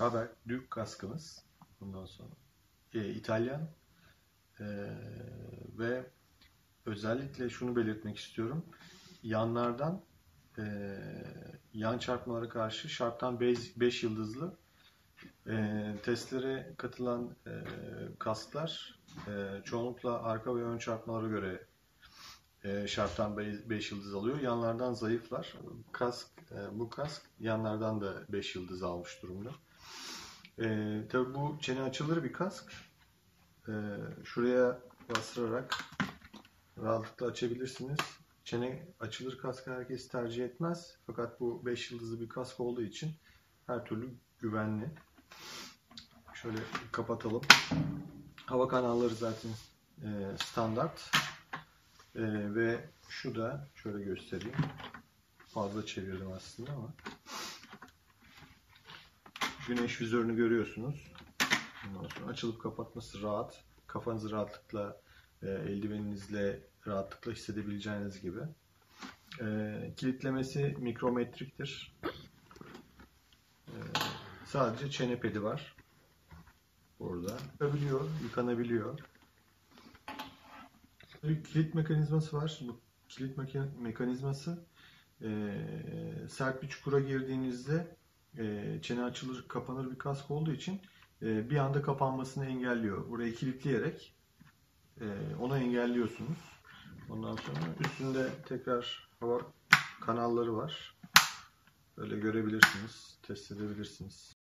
Kaber Duke kaskımız. Bundan sonra e, İtalyan E, ve özellikle şunu belirtmek istiyorum. Yanlardan e, yan çarpmalara karşı şarttan 5 yıldızlı e, testlere katılan e, kasklar e, çoğunlukla arka ve ön çarpmalara göre e, şarttan 5 yıldız alıyor. Yanlardan zayıflar. Kask, e, bu kask yanlardan da 5 yıldız almış durumda. E, tabii bu çene açılır bir kask. E, şuraya bastırarak rahatlıkla açabilirsiniz. Çene açılır kask herkes tercih etmez. Fakat bu 5 yıldızlı bir kask olduğu için her türlü güvenli. Şöyle kapatalım. Hava kanalları zaten e, standart. E, ve şu da şöyle göstereyim. Fazla çevirdim aslında ama. Güneş vizörünü görüyorsunuz. Ondan sonra açılıp kapatması rahat. Kafanızı rahatlıkla e, eldiveninizle rahatlıkla hissedebileceğiniz gibi. E, kilitlemesi mikrometriktir. E, sadece çene pedi var. Burada. Yıkanabiliyor, yıkanabiliyor. Bir kilit mekanizması var. Bu kilit mekanizması e, sert bir çukura girdiğinizde e, çene açılır, kapanır bir kask olduğu için e, bir anda kapanmasını engelliyor. Burayı kilitleyerek e, onu engelliyorsunuz. Ondan sonra üstünde tekrar hava kanalları var. Böyle görebilirsiniz, test edebilirsiniz.